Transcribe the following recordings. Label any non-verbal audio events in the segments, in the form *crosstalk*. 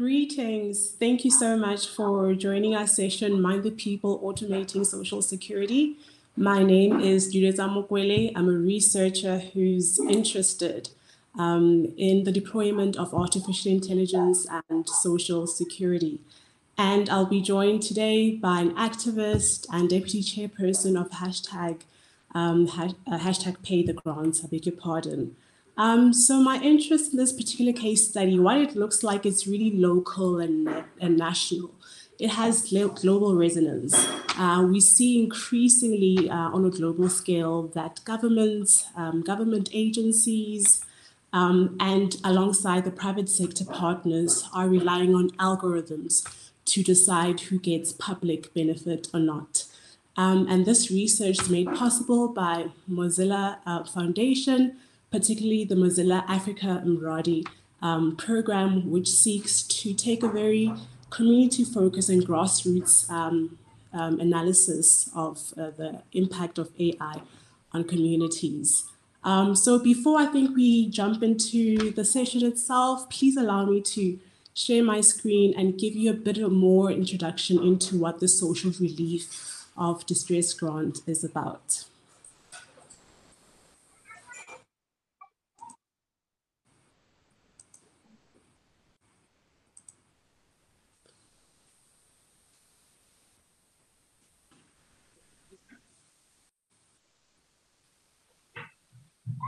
Greetings. Thank you so much for joining our session, Mind the People Automating Social Security. My name is Judith Amokwele. I'm a researcher who's interested um, in the deployment of artificial intelligence and social security. And I'll be joined today by an activist and deputy chairperson of hashtag, um, ha uh, hashtag pay the grants, I beg your pardon. Um, so my interest in this particular case study, what it looks like is really local and, and national. It has global resonance. Uh, we see increasingly uh, on a global scale that governments, um, government agencies, um, and alongside the private sector partners are relying on algorithms to decide who gets public benefit or not. Um, and this research is made possible by Mozilla uh, Foundation, particularly the Mozilla Africa Mradi um, program, which seeks to take a very community-focused and grassroots um, um, analysis of uh, the impact of AI on communities. Um, so before I think we jump into the session itself, please allow me to share my screen and give you a bit of more introduction into what the social relief of distress grant is about.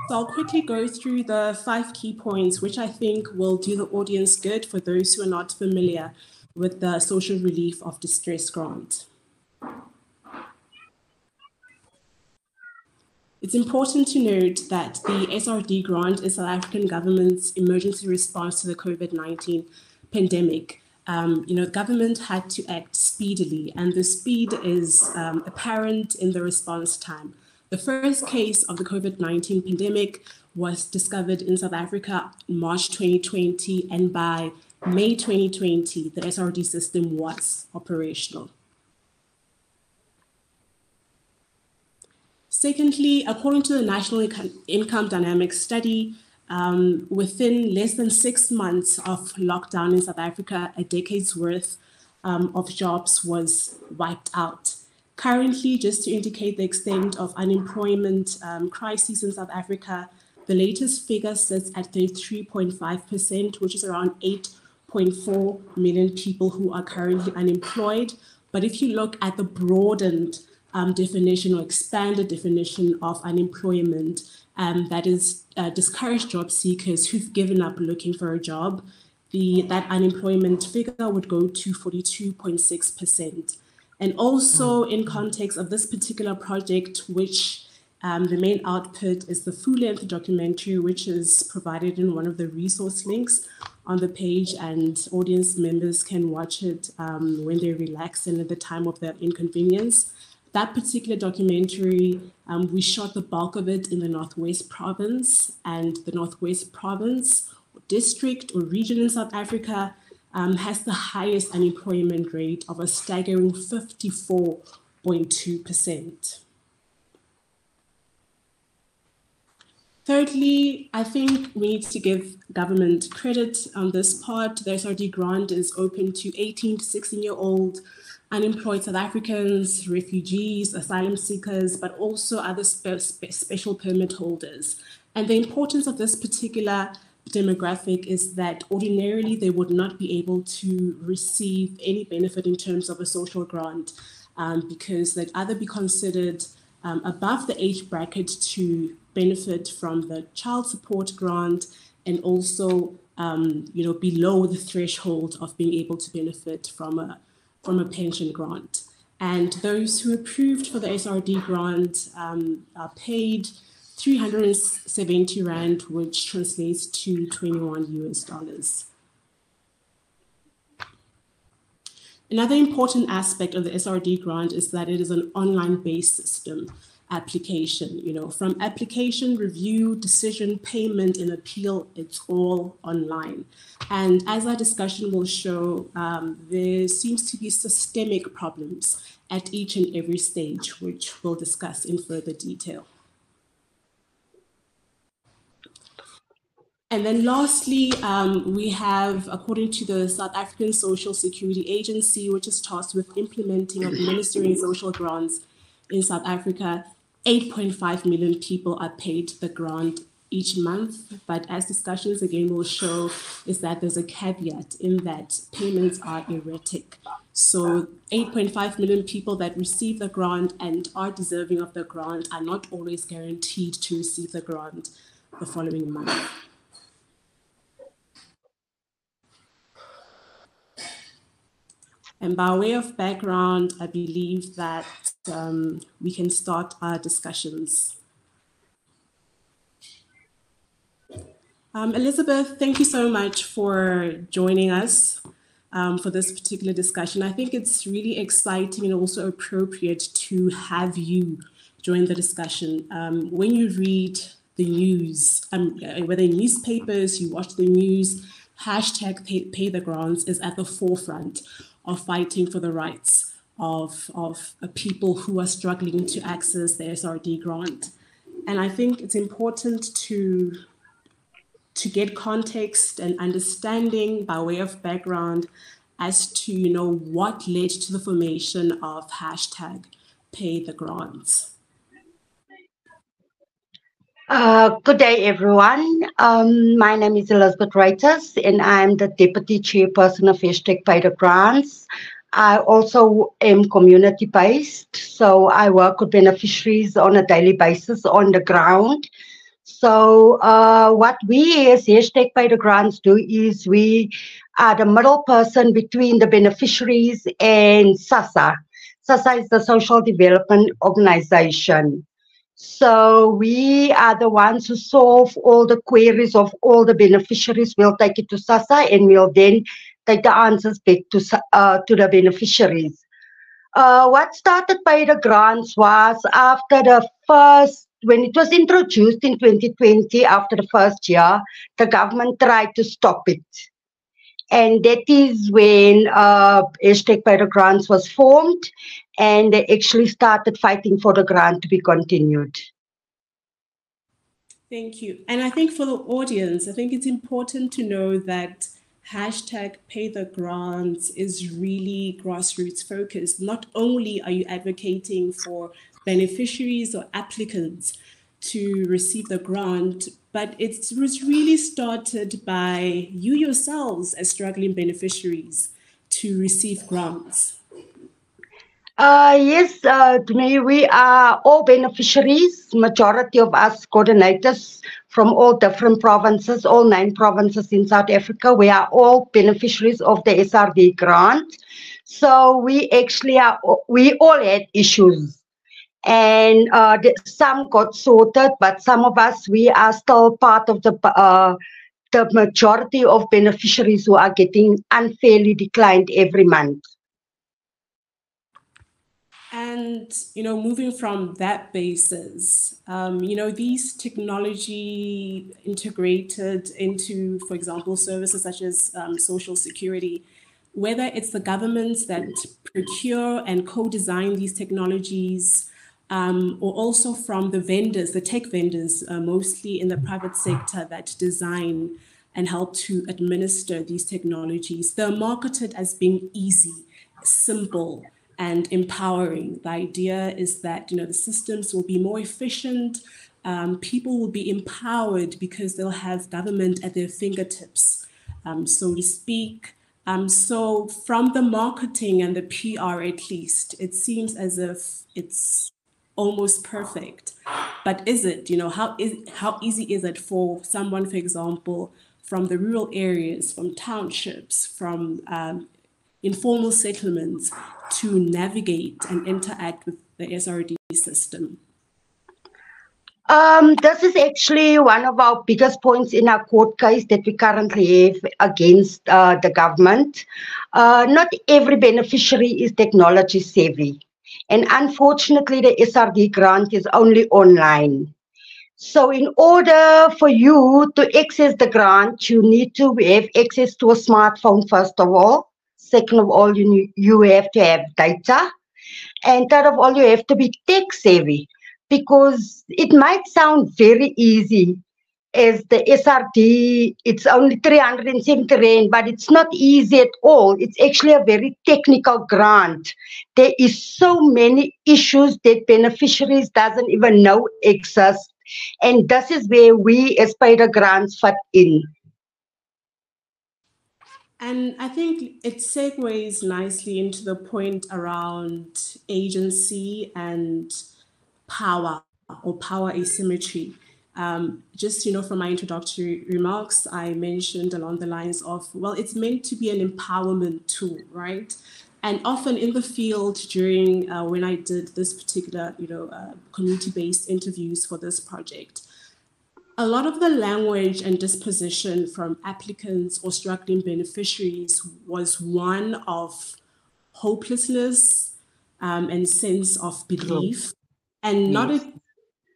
So I'll quickly go through the five key points, which I think will do the audience good for those who are not familiar with the social relief of distress grant. It's important to note that the SRD grant is South African government's emergency response to the COVID-19 pandemic. Um, you know, the government had to act speedily, and the speed is um, apparent in the response time. The first case of the COVID 19 pandemic was discovered in South Africa in March 2020, and by May 2020, the SRD system was operational. Secondly, according to the National Income Dynamics Study, um, within less than six months of lockdown in South Africa, a decade's worth um, of jobs was wiped out. Currently, just to indicate the extent of unemployment um, crisis in South Africa, the latest figure sits at 33.5%, which is around 8.4 million people who are currently unemployed. But if you look at the broadened um, definition or expanded definition of unemployment, um, that is uh, discouraged job seekers who've given up looking for a job, the, that unemployment figure would go to 42.6%. And also in context of this particular project, which um, the main output is the full length documentary, which is provided in one of the resource links on the page, and audience members can watch it um, when they relax and at the time of their inconvenience. That particular documentary, um, we shot the bulk of it in the Northwest Province, and the Northwest Province, district, or region in South Africa um, has the highest unemployment rate of a staggering 54.2%. Thirdly, I think we need to give government credit on this part. The SRD grant is open to 18 to 16 year old unemployed South Africans, refugees, asylum seekers, but also other spe spe special permit holders. And the importance of this particular demographic is that ordinarily they would not be able to receive any benefit in terms of a social grant um, because they'd either be considered um, above the age bracket to benefit from the child support grant and also um, you know below the threshold of being able to benefit from a from a pension grant. And those who approved for the SRD grant um, are paid 370 Rand, which translates to 21 US dollars. Another important aspect of the SRD grant is that it is an online-based system application. You know, from application, review, decision, payment, and appeal, it's all online. And as our discussion will show, um, there seems to be systemic problems at each and every stage, which we'll discuss in further detail. And then lastly, um, we have, according to the South African Social Security Agency, which is tasked with implementing and administering social grants in South Africa, 8.5 million people are paid the grant each month. But as discussions again will show, is that there's a caveat in that payments are erratic. So 8.5 million people that receive the grant and are deserving of the grant are not always guaranteed to receive the grant the following month. And by way of background, I believe that um, we can start our discussions. Um, Elizabeth, thank you so much for joining us um, for this particular discussion. I think it's really exciting and also appropriate to have you join the discussion. Um, when you read the news, um, whether newspapers, you watch the news, hashtag pay, pay the grants is at the forefront of fighting for the rights of, of people who are struggling to access the SRD grant. And I think it's important to, to get context and understanding by way of background as to you know what led to the formation of hashtag pay the grants. Uh, good day, everyone. Um, my name is Elizabeth Raiters, and I'm the Deputy Chairperson of Hashtag Pay the Grants. I also am community-based, so I work with beneficiaries on a daily basis on the ground. So uh, what we as Hashtag Pay the Grants do is we are the middle person between the beneficiaries and SASSA. SASSA is the Social Development Organization. So we are the ones who solve all the queries of all the beneficiaries. We'll take it to SASSA and we'll then take the answers back to, uh, to the beneficiaries. Uh, what started by the grants was after the first, when it was introduced in 2020, after the first year, the government tried to stop it. And that is when uh, hashtag Pay the Grants was formed and they actually started fighting for the grant to be continued. Thank you. And I think for the audience, I think it's important to know that hashtag pay the grants is really grassroots focused. Not only are you advocating for beneficiaries or applicants to receive the grant, but it was really started by you yourselves as struggling beneficiaries to receive grants. Uh, yes, uh, we are all beneficiaries, majority of us coordinators from all different provinces, all nine provinces in South Africa. We are all beneficiaries of the SRD grant. So we actually are, we all had issues and uh, some got sorted, but some of us, we are still part of the uh, the majority of beneficiaries who are getting unfairly declined every month. And, you know, moving from that basis, um, you know, these technology integrated into, for example, services such as um, social security, whether it's the governments that procure and co-design these technologies, um, or also from the vendors, the tech vendors, uh, mostly in the private sector that design and help to administer these technologies. They're marketed as being easy, simple, and empowering. The idea is that you know the systems will be more efficient. Um, people will be empowered because they'll have government at their fingertips, um, so to speak. Um, so from the marketing and the PR, at least, it seems as if it's almost perfect. But is it? You know, how is how easy is it for someone, for example, from the rural areas, from townships, from um, informal settlements to navigate and interact with the SRD system? Um, this is actually one of our biggest points in our court case that we currently have against uh, the government. Uh, not every beneficiary is technology savvy. And unfortunately, the SRD grant is only online. So in order for you to access the grant, you need to have access to a smartphone, first of all. Second of all, you, need, you have to have data. And third of all, you have to be tech savvy because it might sound very easy as the SRD, it's only 370 Rand, but it's not easy at all. It's actually a very technical grant. There is so many issues that beneficiaries doesn't even know exist. And this is where we as Pay the Grants fit in. And I think it segues nicely into the point around agency and power or power asymmetry. Um, just you know, from my introductory remarks, I mentioned along the lines of, well, it's meant to be an empowerment tool, right? And often in the field during uh, when I did this particular, you know, uh, community-based interviews for this project, a lot of the language and disposition from applicants or struggling beneficiaries was one of hopelessness um, and sense of belief, and not a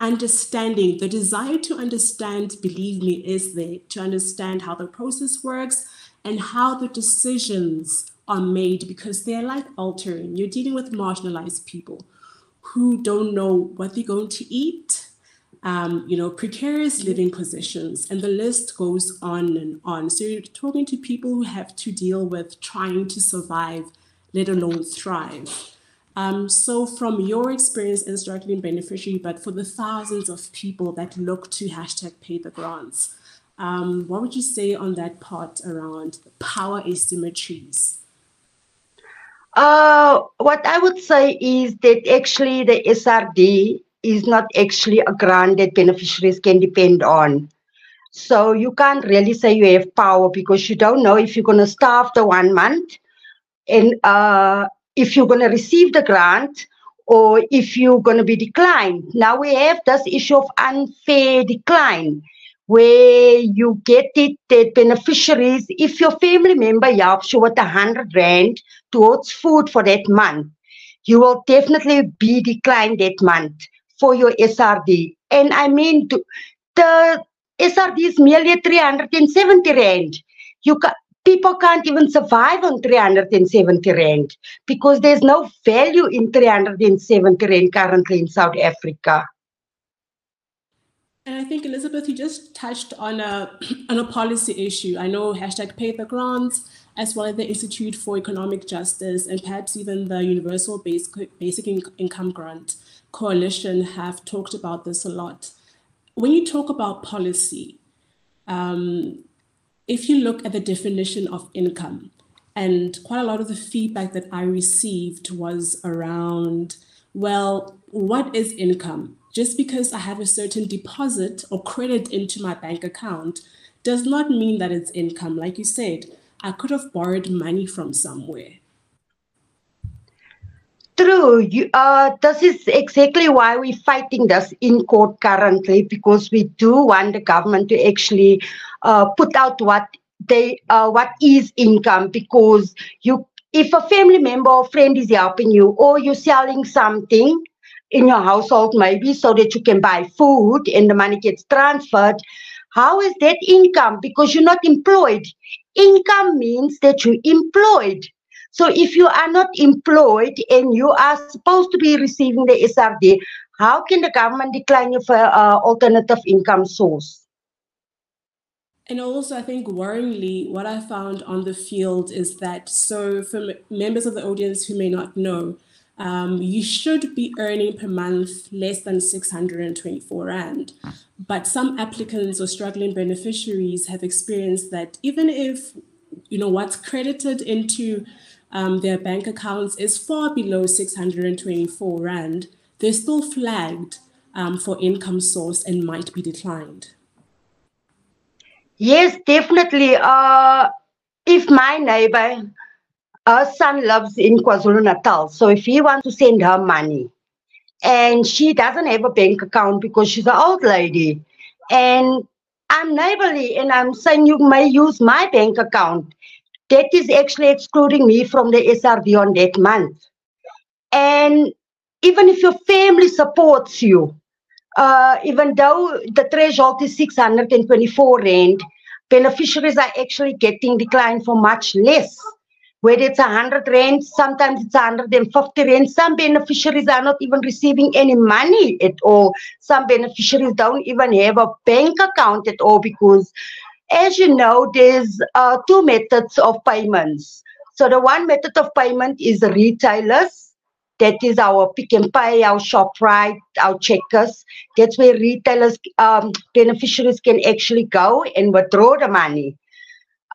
understanding. The desire to understand, believe me, is there to understand how the process works and how the decisions are made because they're like altering. You're dealing with marginalized people who don't know what they're going to eat, um, you know, precarious living positions, and the list goes on and on. So you're talking to people who have to deal with trying to survive, let alone thrive. Um, so from your experience in struggling beneficiary, but for the thousands of people that look to hashtag pay the grants, um, what would you say on that part around power asymmetries? Uh, what I would say is that actually the SRD is not actually a grant that beneficiaries can depend on. So you can't really say you have power because you don't know if you're going to starve the one month and uh, if you're going to receive the grant or if you're going to be declined. Now we have this issue of unfair decline where you get it that beneficiaries, if your family member helps you with a hundred rand towards food for that month, you will definitely be declined that month for your SRD. And I mean, the SRD is merely 370 rand. You can, people can't even survive on 370 rand because there's no value in 370 rand currently in South Africa. And I think Elizabeth, you just touched on a *clears throat* on a policy issue. I know hashtag pay the grants, as well as the Institute for Economic Justice, and perhaps even the Universal Basic Basic Income Grant Coalition have talked about this a lot. When you talk about policy, um, if you look at the definition of income, and quite a lot of the feedback that I received was around, well, what is income? Just because I have a certain deposit or credit into my bank account does not mean that it's income. Like you said, I could have borrowed money from somewhere. True. You, uh, this is exactly why we're fighting this in court currently because we do want the government to actually uh, put out what they uh, what is income because you if a family member or friend is helping you or you're selling something in your household maybe so that you can buy food and the money gets transferred how is that income? Because you're not employed. Income means that you're employed so if you are not employed and you are supposed to be receiving the SRD, how can the government decline you for uh, alternative income source? And also, I think worryingly, what I found on the field is that so for members of the audience who may not know, um, you should be earning per month less than 624 Rand. But some applicants or struggling beneficiaries have experienced that even if you know what's credited into um, their bank accounts is far below 624 Rand, they're still flagged um, for income source and might be declined. Yes, definitely. Uh, if my neighbor, her son lives in KwaZulu Natal, so if he wants to send her money and she doesn't have a bank account because she's an old lady, and I'm neighborly and I'm saying you may use my bank account that is actually excluding me from the SRD on that month. And even if your family supports you, uh, even though the threshold is 624 Rand, beneficiaries are actually getting declined for much less whether it's 100 rand, sometimes it's 150 rand. Some beneficiaries are not even receiving any money at all. Some beneficiaries don't even have a bank account at all because, as you know, there's uh, two methods of payments. So the one method of payment is retailers. That is our Pick n Pay, our ShopRite, our Checkers. That's where retailers, um, beneficiaries can actually go and withdraw the money.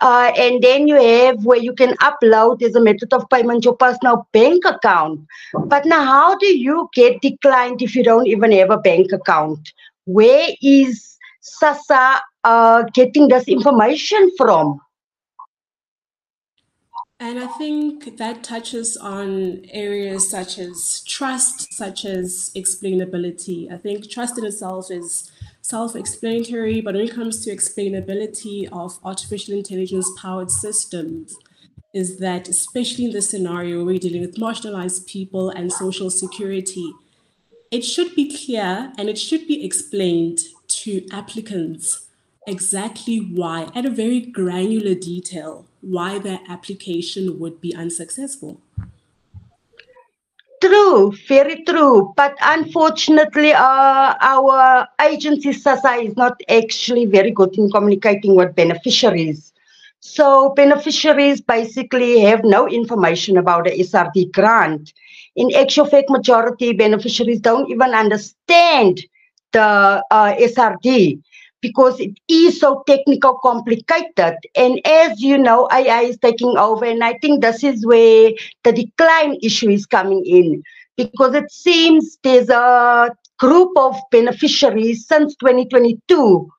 Uh, and then you have where you can upload as a method of payment your personal bank account. But now, how do you get declined if you don't even have a bank account? Where is SASSA uh, getting this information from? And I think that touches on areas such as trust, such as explainability. I think trust in itself is self-explanatory, but when it comes to explainability of artificial intelligence powered systems, is that especially in this scenario where we're dealing with marginalized people and social security, it should be clear and it should be explained to applicants exactly why, at a very granular detail, why their application would be unsuccessful. True, very true. But unfortunately, uh, our agency SASSA is not actually very good in communicating with beneficiaries. So beneficiaries basically have no information about the SRD grant. In actual fact, majority beneficiaries don't even understand the uh, SRD because it is so technical complicated. And as you know ai is taking over and i think this is where the decline issue is coming in because it seems there's a group of beneficiaries since 2022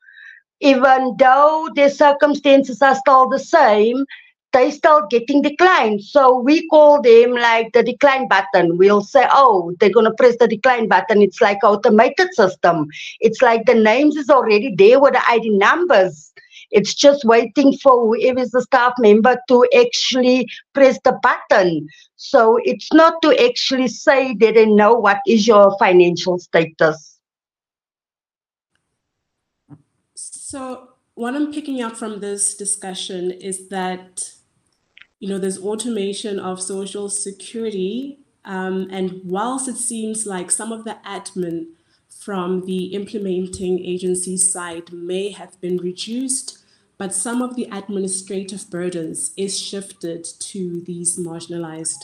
even though their circumstances are still the same they start getting declined. So we call them like the decline button. We'll say, oh, they're going to press the decline button. It's like automated system. It's like the names is already there with the ID numbers. It's just waiting for whoever is the staff member to actually press the button. So it's not to actually say that they know what is your financial status. So what I'm picking up from this discussion is that you know, there's automation of social security. Um, and whilst it seems like some of the admin from the implementing agency side may have been reduced, but some of the administrative burdens is shifted to these marginalized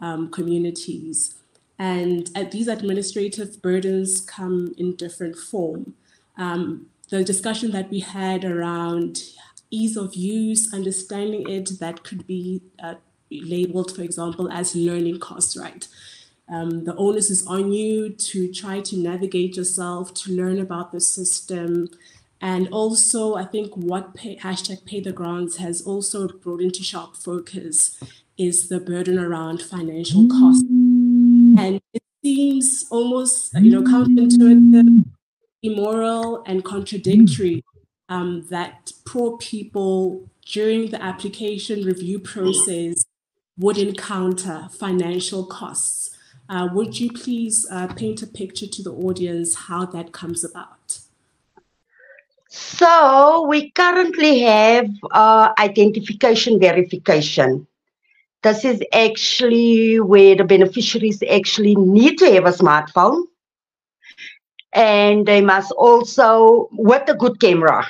um, communities. And uh, these administrative burdens come in different form. Um, the discussion that we had around ease of use, understanding it, that could be uh, labeled, for example, as learning costs, right? Um, the onus is on you to try to navigate yourself, to learn about the system. And also, I think what pay, hashtag pay the grants has also brought into sharp focus is the burden around financial costs. And it seems almost, you know, counterintuitive, immoral, and contradictory um, that poor people during the application review process would encounter financial costs. Uh, would you please uh, paint a picture to the audience how that comes about? So we currently have uh, identification verification. This is actually where the beneficiaries actually need to have a smartphone and they must also with a good camera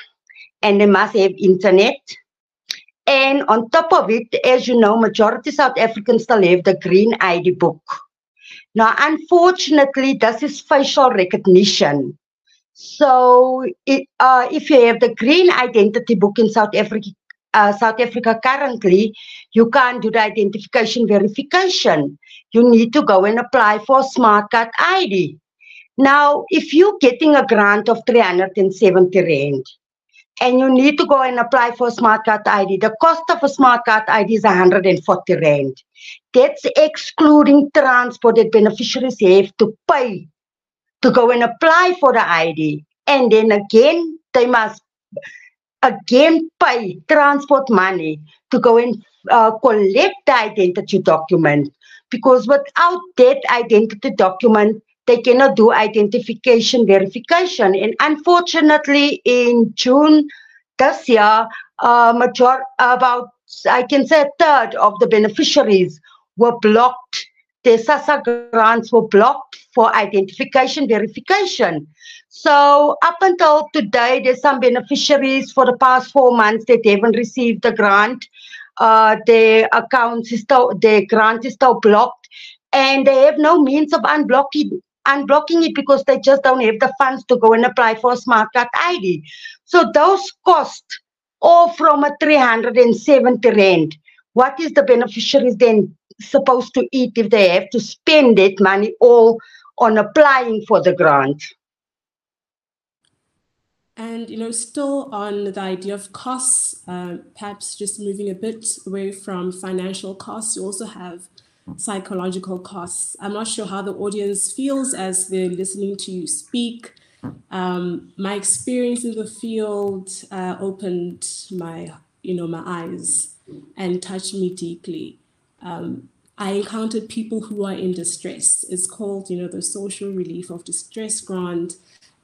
and they must have internet and on top of it as you know majority south africans still have the green id book now unfortunately this is facial recognition so it, uh, if you have the green identity book in south africa uh, South Africa currently, you can't do the identification verification. You need to go and apply for smart card ID. Now, if you're getting a grant of 370 Rand and you need to go and apply for a smart card ID, the cost of a smart card ID is 140 Rand. That's excluding transport that beneficiaries have to pay to go and apply for the ID. And then again, they must again pay transport money to go and uh, collect the identity document because without that identity document they cannot do identification verification. And unfortunately, in June this year, uh, major, about I can say a third of the beneficiaries were blocked. Their SASSA grants were blocked for identification verification. So up until today, there's some beneficiaries for the past four months that haven't received the grant. Uh, their accounts is still, their grant is still blocked and they have no means of unblocking unblocking it because they just don't have the funds to go and apply for a smart card ID. So those costs all from a 370 rand. What is the beneficiaries then supposed to eat if they have to spend that money all on applying for the grant? And you know, still on the idea of costs, uh, perhaps just moving a bit away from financial costs, you also have psychological costs. I'm not sure how the audience feels as they're listening to you speak. Um, my experience in the field uh, opened my, you know, my eyes and touched me deeply. Um, I encountered people who are in distress. It's called, you know, the social relief of distress grant.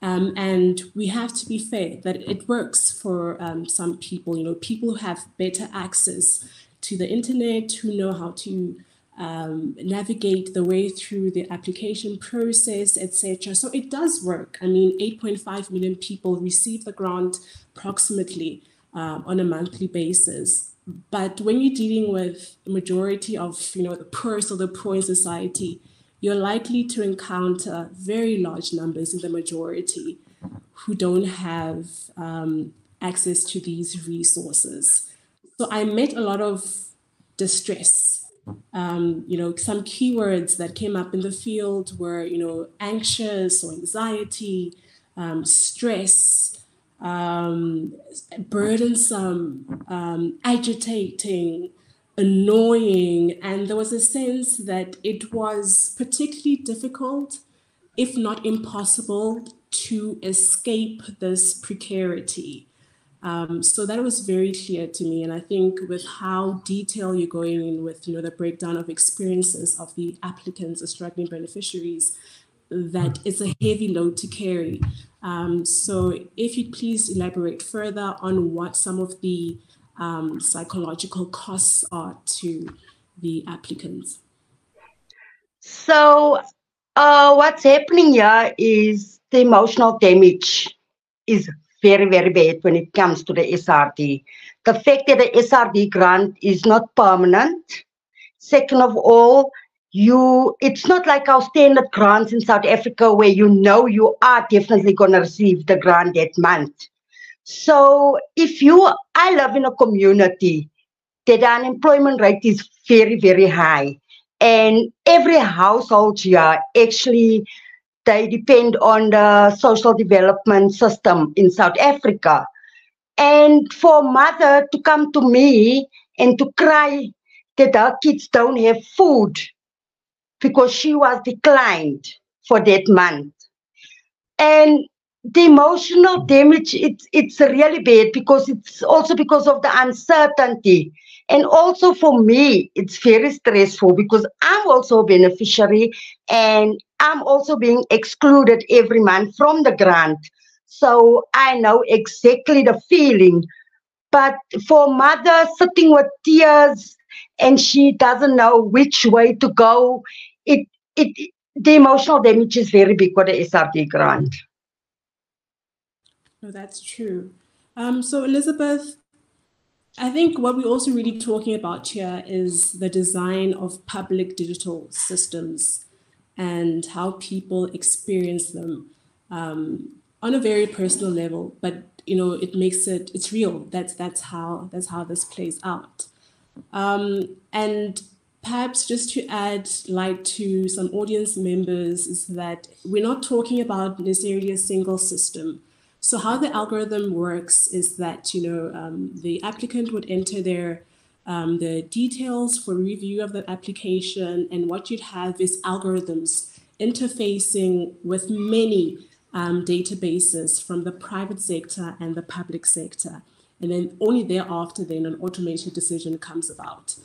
Um, and we have to be fair that it works for um, some people, you know, people who have better access to the internet, who know how to um, navigate the way through the application process, etc. So it does work. I mean, 8.5 million people receive the grant approximately um, on a monthly basis. But when you're dealing with majority of, you know, the poorest of the poor in society, you're likely to encounter very large numbers in the majority who don't have um, access to these resources. So I met a lot of distress um, you know, some keywords that came up in the field were, you know, anxious or anxiety, um, stress, um, burdensome, um, agitating, annoying. And there was a sense that it was particularly difficult, if not impossible, to escape this precarity. Um, so that was very clear to me. And I think with how detailed you're going in with, you know, the breakdown of experiences of the applicants or struggling beneficiaries, that it's a heavy load to carry. Um, so if you'd please elaborate further on what some of the um, psychological costs are to the applicants. So uh, what's happening here is the emotional damage is very, very bad when it comes to the SRD. The fact that the SRD grant is not permanent. Second of all, you it's not like our standard grants in South Africa where you know you are definitely going to receive the grant that month. So if you, I live in a community that the unemployment rate is very, very high. And every household here actually they depend on the social development system in South Africa. And for mother to come to me and to cry that her kids don't have food because she was declined for that month. And the emotional damage, it's, it's really bad because it's also because of the uncertainty. And also for me, it's very stressful because I'm also a beneficiary and I'm also being excluded every month from the grant. So I know exactly the feeling. But for mother sitting with tears and she doesn't know which way to go, it it the emotional damage is very big for the SRD grant. No, that's true. Um, so Elizabeth, I think what we're also really talking about here is the design of public digital systems and how people experience them um, on a very personal level. But you know, it makes it it's real. That's that's how that's how this plays out. Um, and perhaps just to add light to some audience members is that we're not talking about necessarily a single system. So how the algorithm works is that you know um, the applicant would enter their um, the details for review of the application, and what you'd have is algorithms interfacing with many um, databases from the private sector and the public sector. And then only thereafter, then an automated decision comes about.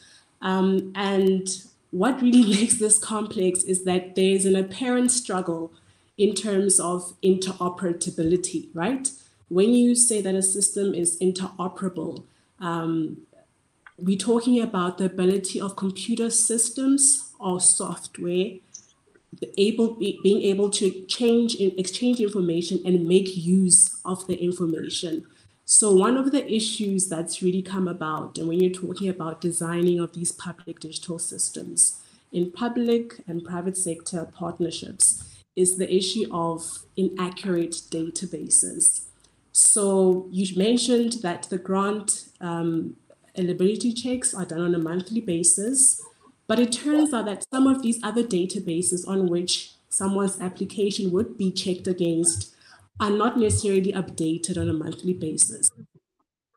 Um, and what really *laughs* makes this complex is that there's an apparent struggle in terms of interoperability, right? When you say that a system is interoperable, um, we're talking about the ability of computer systems or software able being able to change exchange information and make use of the information so one of the issues that's really come about and when you're talking about designing of these public digital systems in public and private sector partnerships is the issue of inaccurate databases so you mentioned that the grant um, eligibility checks are done on a monthly basis but it turns out that some of these other databases on which someone's application would be checked against are not necessarily updated on a monthly basis.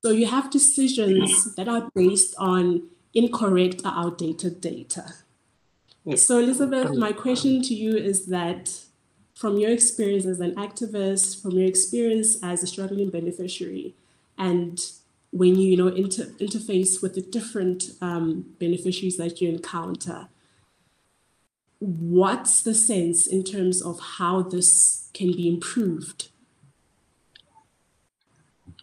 So you have decisions that are based on incorrect or outdated data. So, Elizabeth, my question to you is that from your experience as an activist, from your experience as a struggling beneficiary, and when you, you know, inter- interface with the different um, beneficiaries that you encounter, what's the sense in terms of how this can be improved?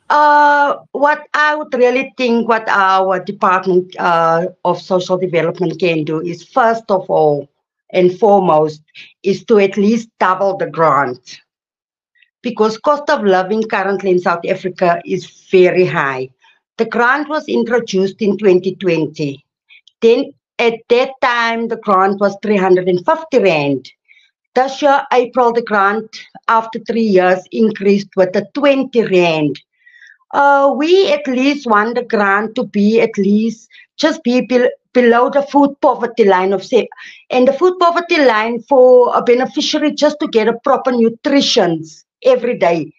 Uh, what I would really think what our Department uh, of Social Development can do is first of all and foremost is to at least double the grant because cost of living currently in South Africa is very high. The grant was introduced in 2020. Then at that time, the grant was 350 Rand. This year, April, the grant after three years increased with a 20 Rand. Uh, we at least want the grant to be at least just be be below the food poverty line of say, and the food poverty line for a beneficiary just to get a proper nutrition every day.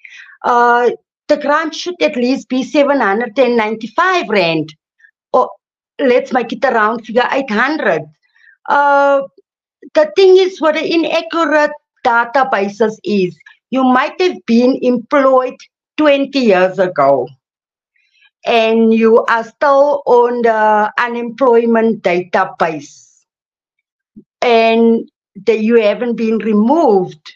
Uh, the grant should at least be 795 rand. Or let's make it around figure 800 uh, the thing is what the inaccurate databases is you might have been employed 20 years ago and you are still on the unemployment database and that you haven't been removed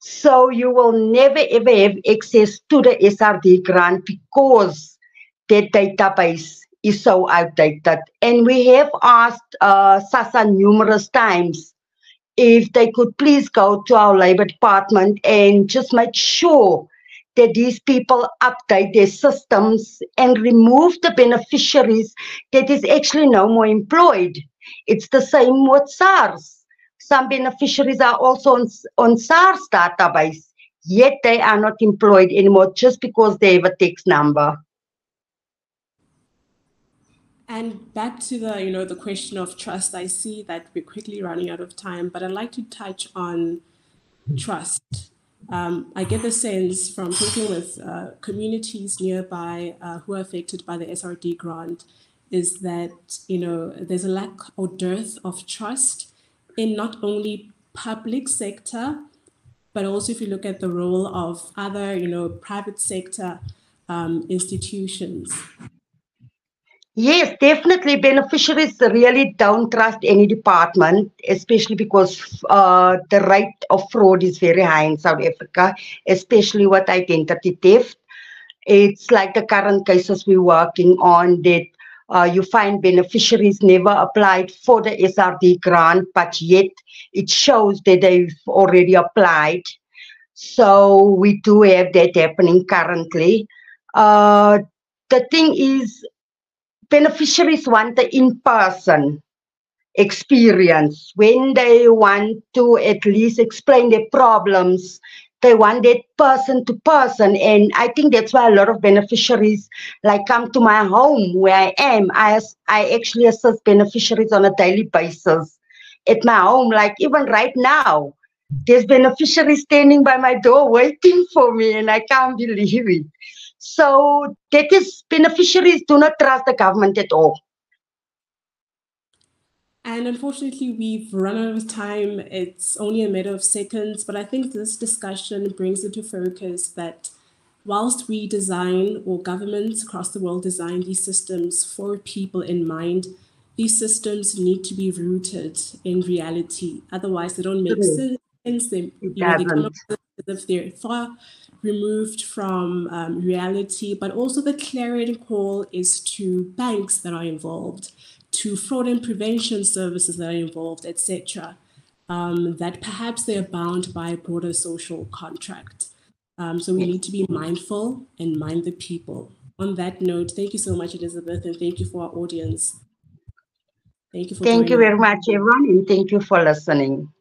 so you will never ever have access to the SRD grant because the database is so outdated. And we have asked uh, SASSA numerous times if they could please go to our labor department and just make sure that these people update their systems and remove the beneficiaries that is actually no more employed. It's the same with SARS some beneficiaries are also on, on SARS database, yet they are not employed anymore just because they have a tax number. And back to the, you know, the question of trust, I see that we're quickly running out of time, but I'd like to touch on trust. Um, I get the sense from talking with uh, communities nearby uh, who are affected by the SRD grant is that, you know, there's a lack or dearth of trust in not only public sector, but also if you look at the role of other, you know, private sector um, institutions. Yes, definitely. Beneficiaries really don't trust any department, especially because uh, the rate of fraud is very high in South Africa, especially with identity theft. It's like the current cases we're working on that uh, you find beneficiaries never applied for the SRD grant, but yet it shows that they've already applied. So we do have that happening currently. Uh, the thing is, beneficiaries want the in-person experience. When they want to at least explain their problems they want that person to person. And i think that's why a lot of beneficiaries like come to my home where i am. I i actually assist beneficiaries on a daily basis at my home. Like even right now there's beneficiaries standing by my door waiting for me and i can't believe it so that is beneficiaries do not trust the government at all and unfortunately, we've run out of time. It's only a matter of seconds, but I think this discussion brings into focus that whilst we design, or governments across the world design these systems for people in mind, these systems need to be rooted in reality. Otherwise, they don't make sense. They, you know, they come up as if they're far removed from um, reality, but also the clarion call is to banks that are involved, to fraud and prevention services that are involved, etc. Um, that perhaps they are bound by a broader social contract. Um, so we need to be mindful and mind the people. On that note, thank you so much, Elizabeth, and thank you for our audience. Thank you for Thank you very much, everyone, and thank you for listening.